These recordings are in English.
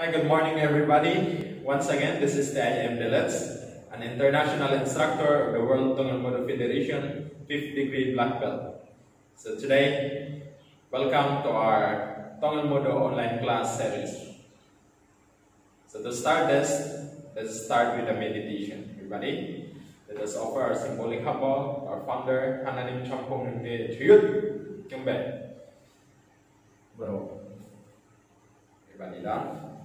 Hi, good morning everybody. Once again, this is Tianyam Delets, an international instructor of the World Tongil Moodo Federation, 5th degree black belt. So today, welcome to our Tongil Moodo online class series. So to start this, let's start with a meditation. Everybody, let us offer our symbolic humble, our founder, Hananim Champong Nge Chuyut Kyungbe. Bro. Everybody done?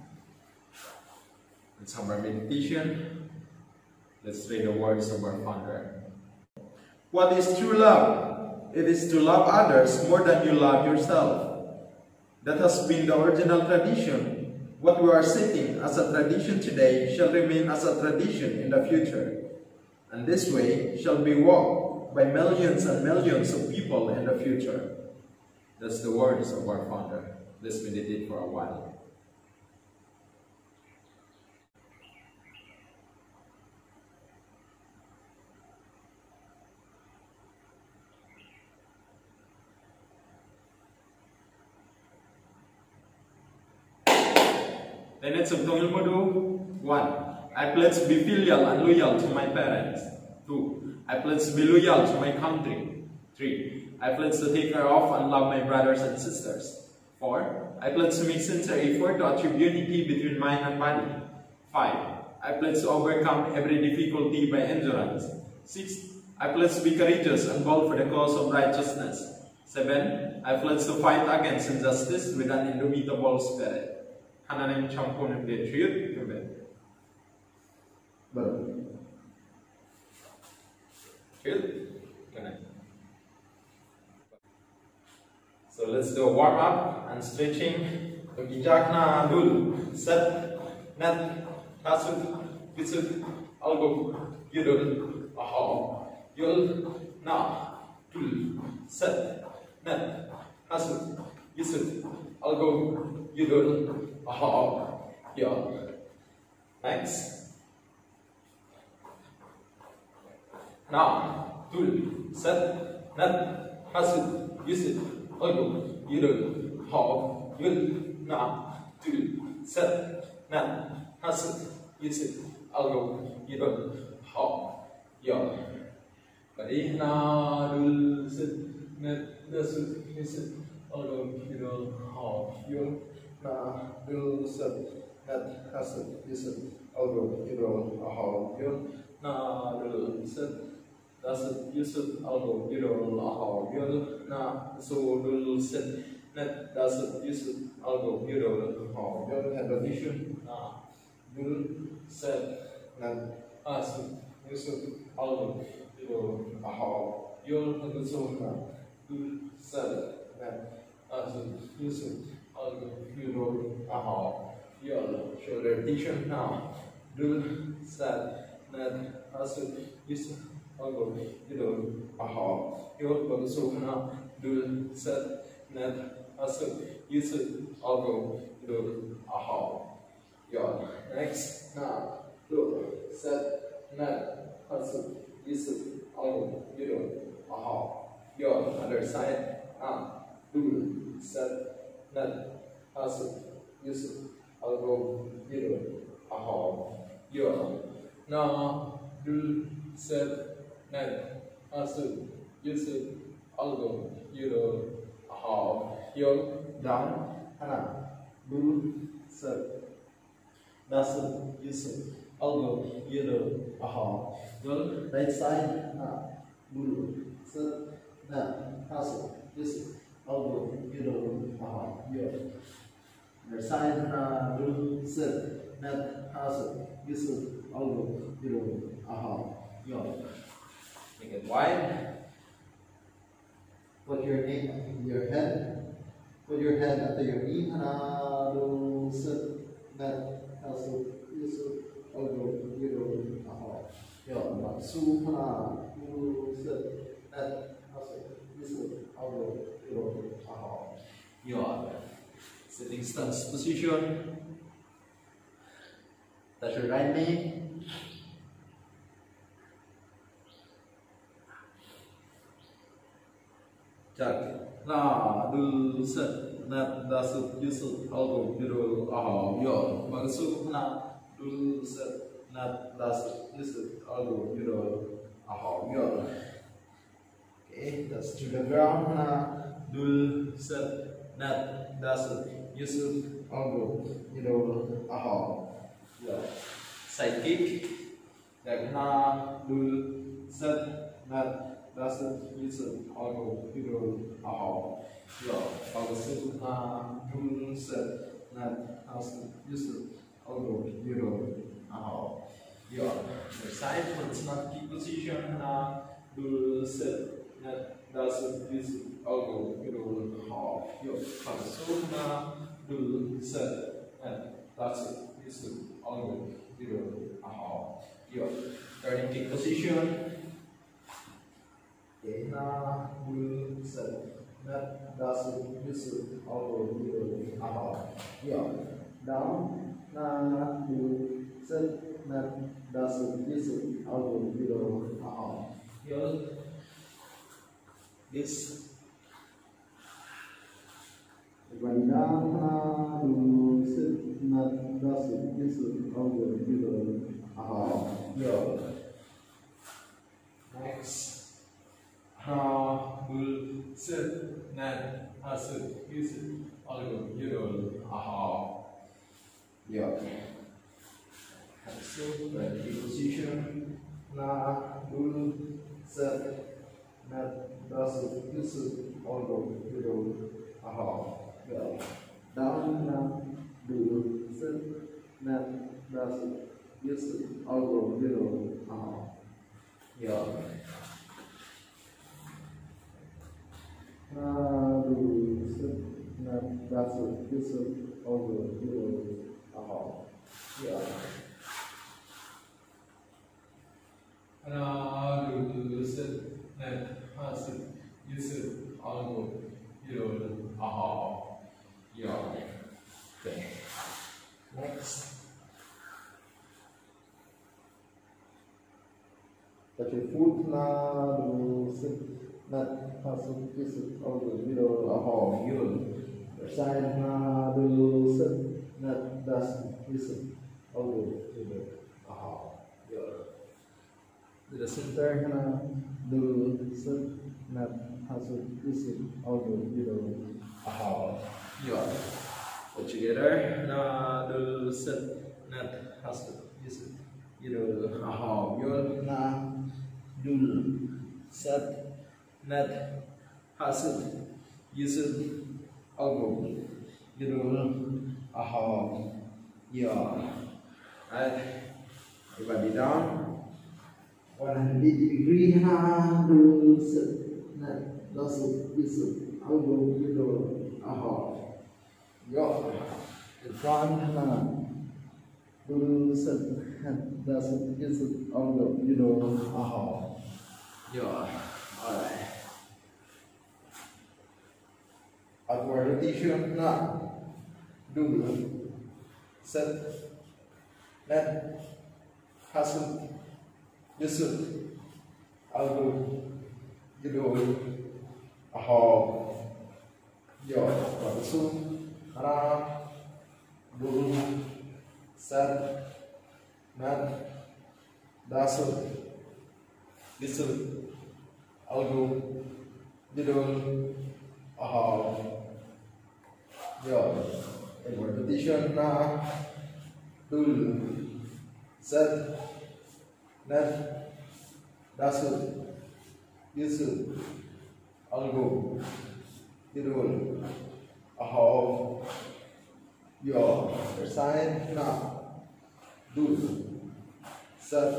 Let's have our meditation. Let's read the words of our founder. What is true love? It is to love others more than you love yourself. That has been the original tradition. What we are setting as a tradition today shall remain as a tradition in the future. And this way shall be walked by millions and millions of people in the future. That's the words of our founder. Let's meditate for a while. Tenets of Tongil Moodo 1. I pledge to be filial and loyal to my parents. 2. I pledge to be loyal to my country. 3. I pledge to take care of and love my brothers and sisters. 4. I pledge to make sincere effort to achieve unity between mind and body. 5. I pledge to overcome every difficulty by endurance. 6. I pledge to be courageous and bold for the cause of righteousness. 7. I pledge to fight against injustice with an indomitable spirit. 하나님 참고는 내 주여 그러면 Good. So let's do a warm up and stretching. Ijakna dul set net tasut bisut algo yudul aha yul na dul set net tasut bisut algo yudul aha yeah. Next. Now, dul set net tasut bisut algo yudul aha yul na dul set net tasut bisut algo yudul aha yeah. Bari na dul set net tasut bisut algo yudul aha yul Na dul set net hasut yusut algo yudol ahal yul na dul set tasut yusut algo yudul aha yul na so dul set net tasut yusut algo yudul aha yul and addition na dul set net tasut yusut algo yudul yudul aha yul shoulder tension now dul set net tasut yusut algo yudul aha na so na dul set net tasut yusut algo yudul aha yul next now dul set net tasut yusut algo yudul aha yul other side now dul set net tasut yusut algo yudul aha yul na dul set net tasut yusut algo yudul aha yul down hana dul set dasut yusut algo yudol ahal yul right side hana dul set net hasut yusut right side hana dul set net hasut yusut algo yudol ahal yul make it wide Put your knee, your head, put your head under your knee. Hana do sit, net, hasu, isu, algo, yiro, aho. Yo, ma su hana do sit, net, hasu, isu, algo, yiro, aho. your sitting stance position Touch your right knee. Chak. Na, du, set. nat dasut yusut algo yudol aha yo bagsu na dul set nat dasut yusut algo yudol aha yo okay that's to the ground na dul set nat dasut yusut algo yudol aha yo side kick that na dul set nat dasut yusut algo yudol aha Ja, faggotsut na dulset na alltså just det. Algo euro. Aha. Ja, the side it's not key position na dulset na dasut just algo euro. Aha. Ja, faggotsut na dulset na dasut just algo euro. Aha. Ja, turning position. Okay, na dulset that does visit our will set, that does visit our will this. Everybody down, na, you, set, that does visit our will about. Yeah. Next. Will, sit, nan, hasit, visit, algo, yudol, aha. Yeah. So, the position, na, will, sit, nan, dasit, visit, algo, yudol, aha. Yeah. Down, na, will, sit, nan, dasit, visit, algo, yudol, aha. Yeah. Aduh, nah, dasar, kisah, over, below, aha, ya. Aduh, set, net, hasil, yusuf, algo, below, aha, ya. Okay. Next. Touch your foot, nah, aduh, set, net, hasil, yusuf, algo, below, aha, yun. Side na dulu set net das yusuf, algo, below, aha, yun. The center na dulu set net hasil, yusuf, algo, below, aha, yun. Put together na dulu set net hasil, yusuf, below, aha, yun na dulu set net hasil Yusuf Algo Yudul Aha Ya Right? Everybody down 180 degree ha Dul Set Net Yusuf Yusuf Algo Yudul Aha. Ya. In front ha Dul Set Net Yusuf Yusuf Algo Yudul Aha. Ya. Alright. Upward rotation dulu. Set. Hasut yusut algo judul aho yo bagusu ra dulu set net dasut yusut algo judul aho yo in repetition na dul set net dasut yusut algo idul aho yo sign na dul set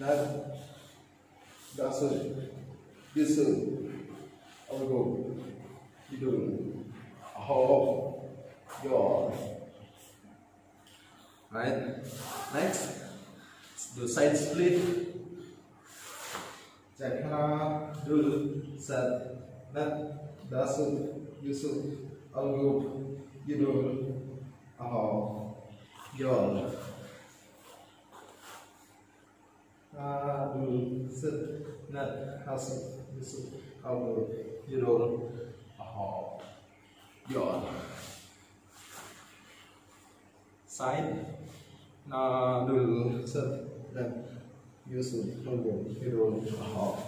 net dasut yusut algo idul aho yo right? Next do side split. Jakna dul set net dasu yusuf algo idul aho yo dul set net hasu yusuf algo idul aho yawn side. Now do set left use elbow middle half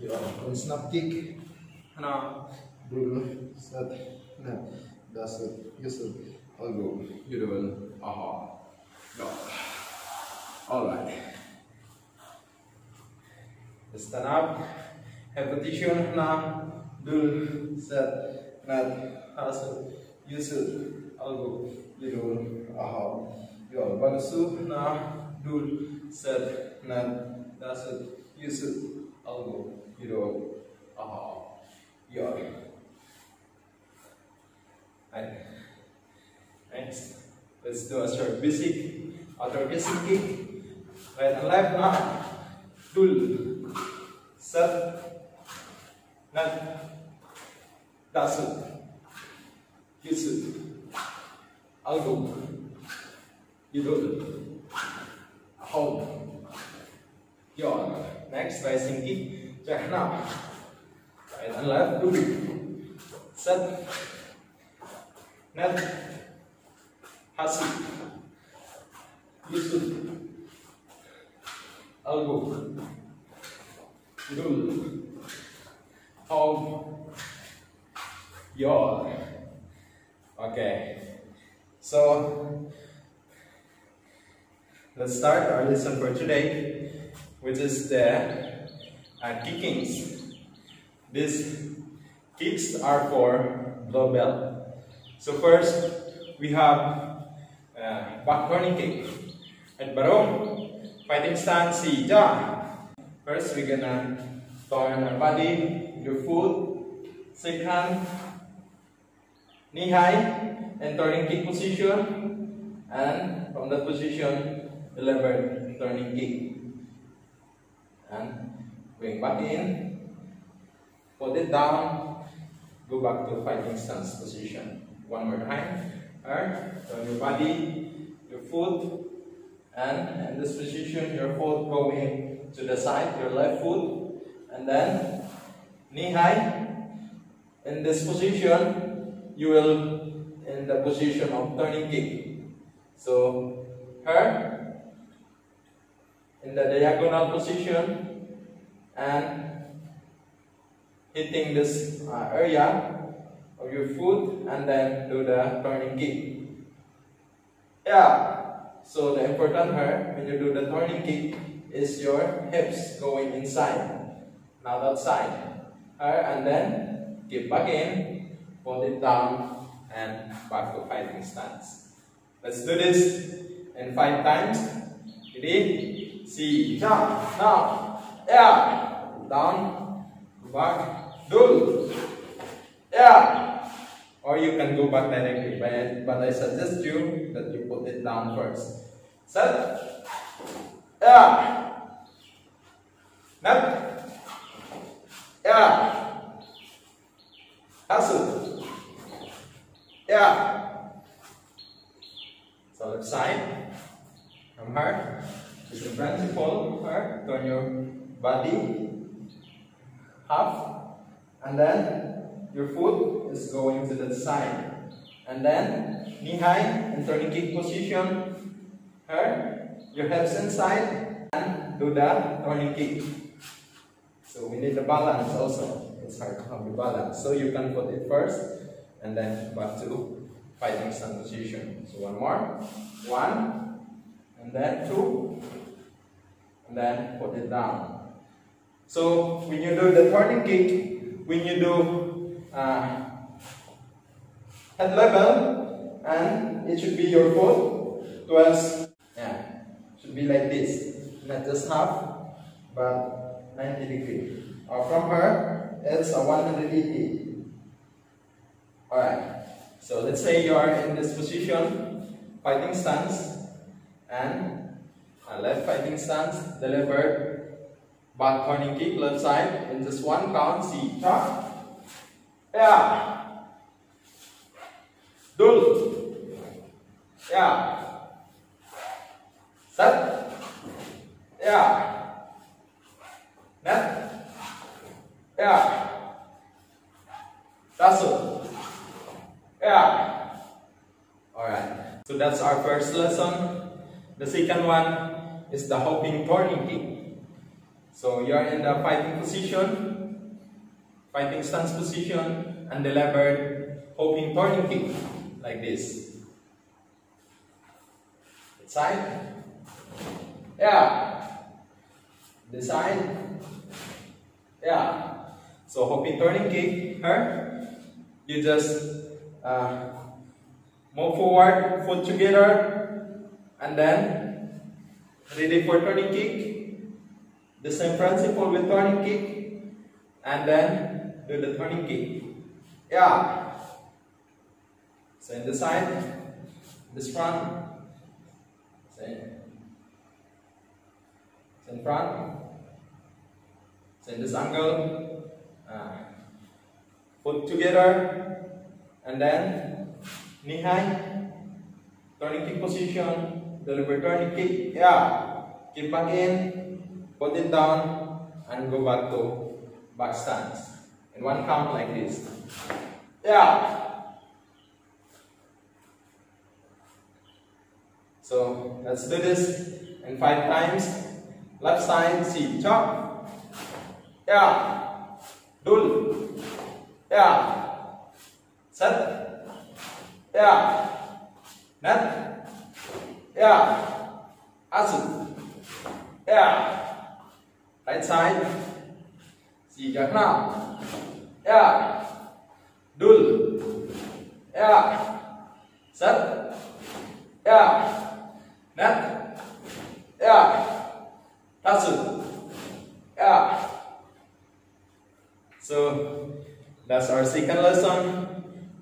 yawn on snap kick now do set left that's it. Use elbow middle half yawn all right. Stand up have position now do set left hustle use elbow middle half yawn Bagasu na dul dasut yusut elbow middle aha yawn and next let's do a short basic outer basic kick right and left now dul set. Nan dasut yusut elbow middle hold. Yawn next rising kick jack now right and left do set. Net. Hasi yusu elbow middle hold yawn okay. So Let's start our lesson for today, which is the uh, kickings. These kicks are for blue belt. So first, we have uh, back turning kick. At barong, fighting stance, ja. First, we're gonna turn our body, your foot, second, knee high, and turning kick position. And from that position, the lever turning kick. And going back in, put it down, go back to fighting stance position. One more time. Alright, turn your body, your foot, and in this position, your foot going to the side, your left foot, and then knee high. In this position, you will in the position of turning kick. So, her in the diagonal position and hitting this uh, area of your foot and then do the turning kick. Yeah, so the important here when you do the turning kick is your hips going inside, not outside. Her and then keep back in, pull it down and back to fighting stance. Let's do this in five times. Ready? See, jump, now, yeah, down, back, do, yeah. Or you can go back directly, but, but I suggest you that you put it down first. Set, yeah, nap, yeah, hustle, yeah. So side, from her. It's a principle her, turn your body half, and then your foot is going to the side. And then knee high and turning kick position. Her, your hips inside, and do the turning kick. So we need the balance also. It's hard to have the balance. So you can put it first, and then back to fighting stand position. So one more. One, and then two, then put it down. So when you do the turning kick, when you do uh, head level, and it should be your foot towards, yeah, should be like this, not just half, but 90 degree. Or from her, it's a 180. Alright, so let's say you are in this position, fighting stance, and left fighting stance, delivered. Back turning kick, left side, in just one count, see, chop, yeah, dul, yeah, set, yeah, net, yeah, tassel, Yeah. Alright. So that's our first lesson. The second one is the hopping turning kick. So you're in the fighting position, fighting stance position, and delivered hopping turning kick like this. Side. Yeah. The side. Yeah. So hopping turning kick her. You just uh, move forward, foot together, and then ready for turning kick. The same principle with turning kick, and then do the turning kick. Yeah. Same the side, this front, same. same front, same this angle, uh, foot together, and then knee high, turning kick position, deliver turning kick, yeah, keep back in, put it down, and go back to back stance. In one count like this. Yeah. So let's do this in five times. Left side, see, chop. Yeah. Dul. Yeah. Set. Yeah. Net. Yeah. Asu. Yeah. Right side. Now. Yeah. Dul. Yeah. Set. Yeah. Net. Yeah. Tatsu. Yeah. So that's our second lesson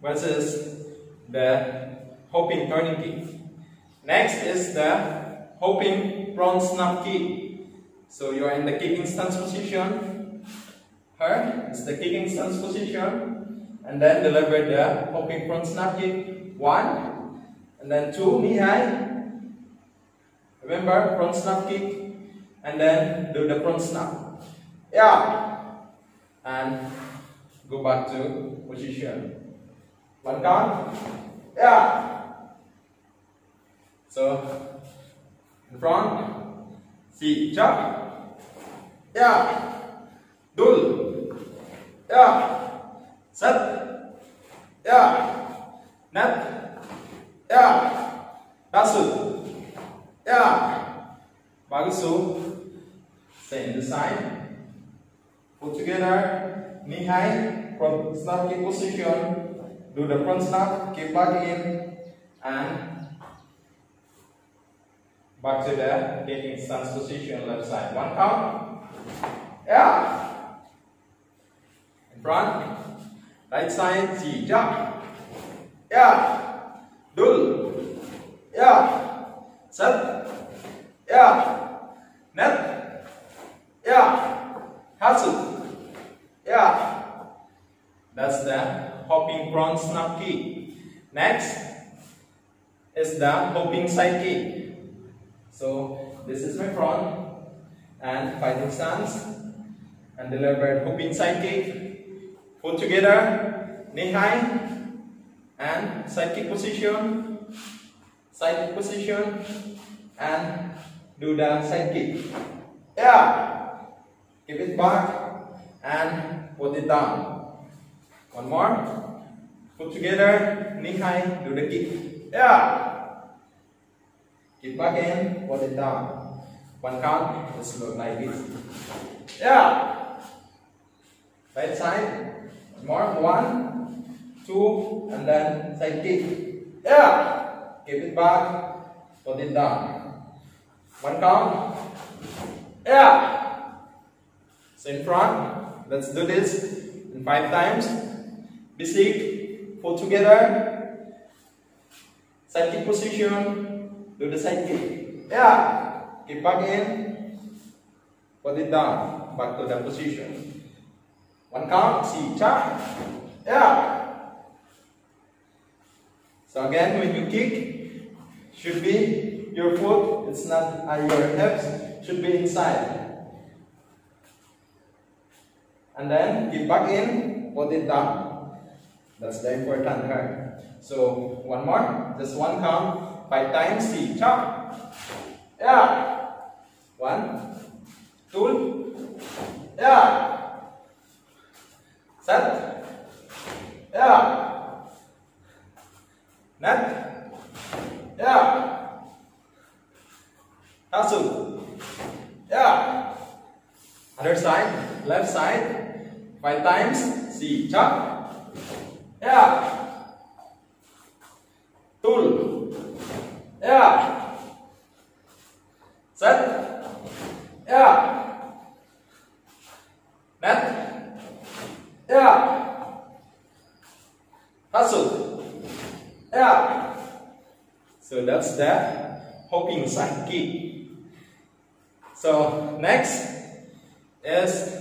versus the hopping turning kick. Next is the hopping front snap kick. So you're in the kicking stance position. Her is the kicking stance position. And then deliver the hopping front snap kick. One. And then two, knee high. Remember, front snap kick. And then do the front snap. Yeah. And go back to position. One count. Yeah. So, front. Jump. Yeah. Dul. Yeah. Set. Yeah. Net. Yeah. Dasu. Yeah. Bagus. Stay in the side. Put together. Knee high. Front snap kick position. Do the front snap. Keep back in. And back to the getting stance position left side. One count. Yeah. In front. Right side. See. Jump. Yeah. Dul. Yeah. Set. Yeah. Net. Yeah. Hatsu. Yeah. That's the hopping front snap kick. Next is the hopping side kick. So this is my front and fighting stance and delivered hopping side kick. Put together, knee high and side kick position, side kick position and do the side kick. Yeah. Keep it back and put it down. One more. Put together, knee high, do the kick. Yeah. Keep back in, put it down. One count, just look like this. Yeah. Right side. More. One, two, and then side kick. Yeah. Keep it back, put it down. One count. Yeah. So in front, let's do this in five times. Basic, pull together. Side kick position, the side kick. Yeah. Keep back in. Put it down. Back to the position. One count. See. Cha. Yeah. So again, when you kick, should be your foot. It's not uh, your hips. Should be inside. And then keep back in. Put it down. That's the important part. So one more, just one count, five times, see, chóc Yeah. One, two, yeah. Set. Yeah. Net. Yeah. Hustle. Yeah. Other side, left side, five times, see, chop. That's hopping side kick. So next is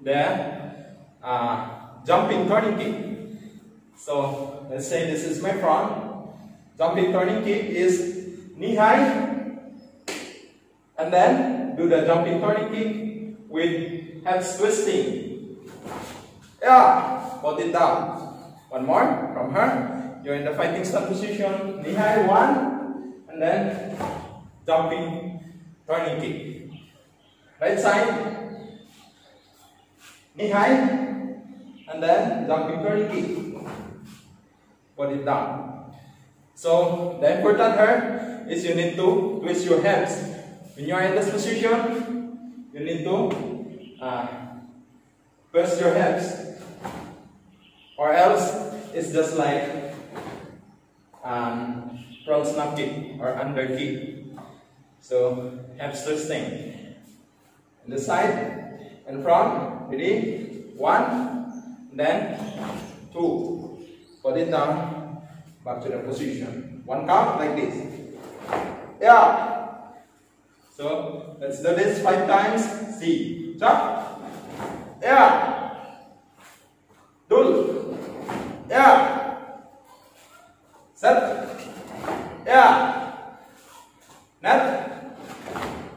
the uh, jumping turning kick. So let's say this is my front. Jumping turning kick is knee high and then do the jumping turning kick with hips twisting. Yeah, hold it down. One more from her. You're in the fighting stance position. Knee high, one, and then jumping turning kick. Right side, knee high, and then jumping turning kick. Put it down. So the important here is you need to twist your hips. When you are in this position, you need to uh, twist your hips, or else it's just like um, front snap kick or under kick. So hips twisting. In the side and front, ready? One, then two. Put it down, back to the position. One count like this. Yeah. So let's do this five times. See. Chop. Yeah. Dul. Yeah. Set. Yeah. Net.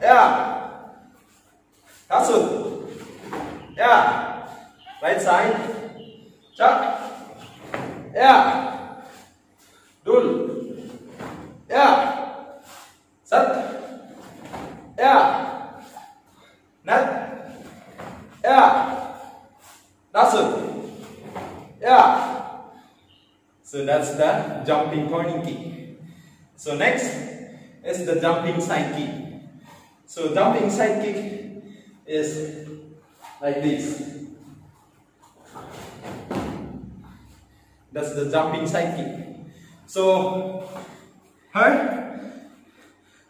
Yeah. Kasut. Yeah. Right side. Chop. Yeah. Dul. Yeah. Set. Yeah. Net. Yeah. Kasut. Yeah. So that's the jumping turning kick. So next is the jumping side kick. So jumping side kick is like this. That's the jumping side kick. So her,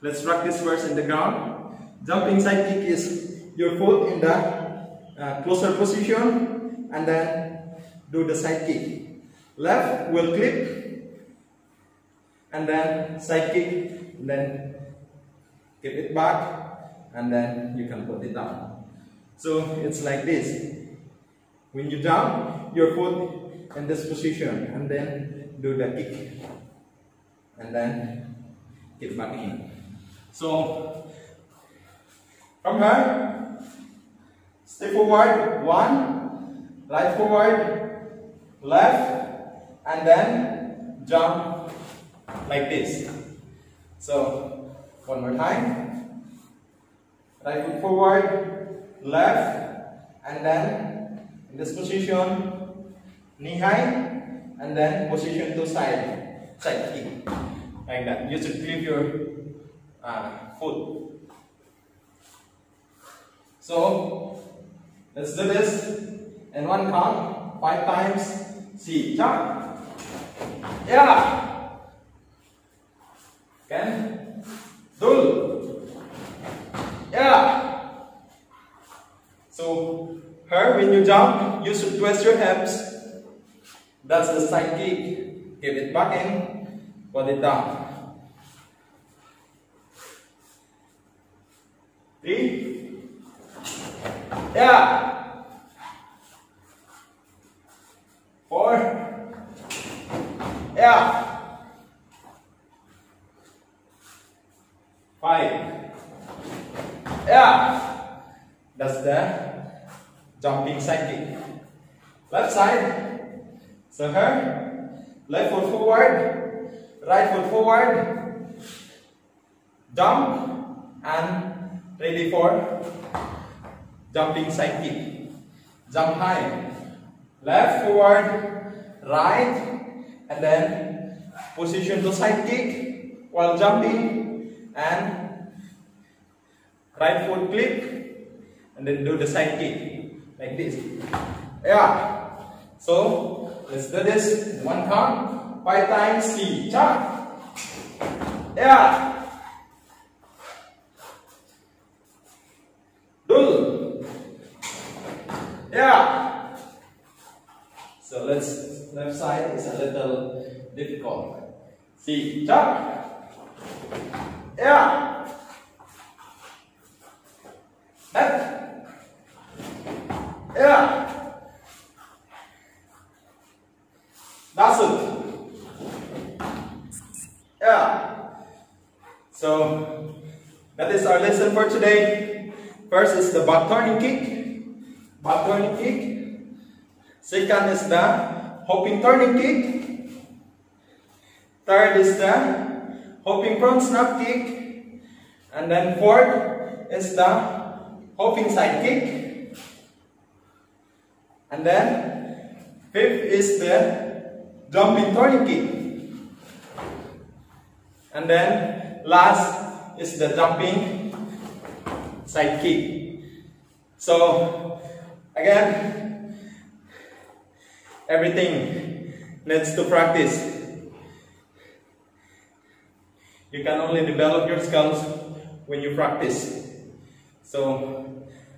let's rock this first in the ground. Jumping side kick is your foot in the uh, closer position and then do the side kick. Left will clip and then side kick and then keep it back and then you can put it down. So it's like this. When you jump, your foot in this position and then do the kick and then get back in. So from here, step forward, one, right forward, left, and then jump like this. So one more time, right foot forward, left, and then in this position, knee high, and then position to side, side kick, like that. You should grip your uh, foot. So let's do this in one count, five times. See, jump. Yeah. Can. Dul. Yeah. So her when you jump, you should twist your hips. That's the side kick. Give it back in, put it down. Three. Yeah. Four. Yeah. Five. Yeah. That's the jumping side kick. Left side. So here, left foot forward, right foot forward, jump, and ready for jumping side kick. Jump high, left forward, right, and then position to side kick while jumping, and right foot click, and then do the side kick like this. Yeah. So let's do this. One count, five times. Jump. Yeah. Do. Yeah. So let's left side is a little difficult. See, jump. Yeah. Left. Yeah. That's it. Yeah. So that is our lesson for today. First is the back turning kick. Back turning kick. Second is the hopping turning kick. Third is the hopping front snap kick. And then fourth is the hopping side kick. And then fifth is the jumping turning kick. And then last is the jumping side kick. So again, everything needs to practice. You can only develop your skills when you practice. So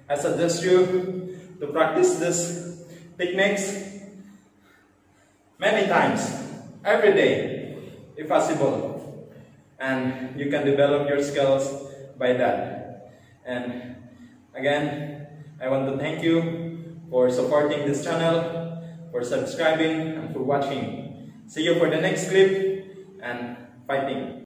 I suggest you to practice this techniques many times, every day, if possible. And you can develop your skills by that. And again, I want to thank you for supporting this channel, for subscribing, and for watching. See you for the next clip, and fighting.